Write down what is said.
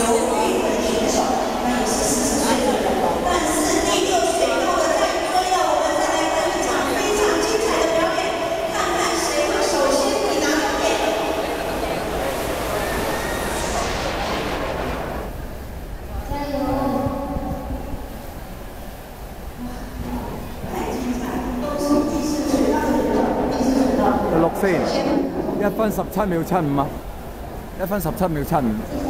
选手，那也是四十但是水的场非常精彩的表演，看看谁会首先加油！六四一分十七秒七五啊，一分十七秒七五。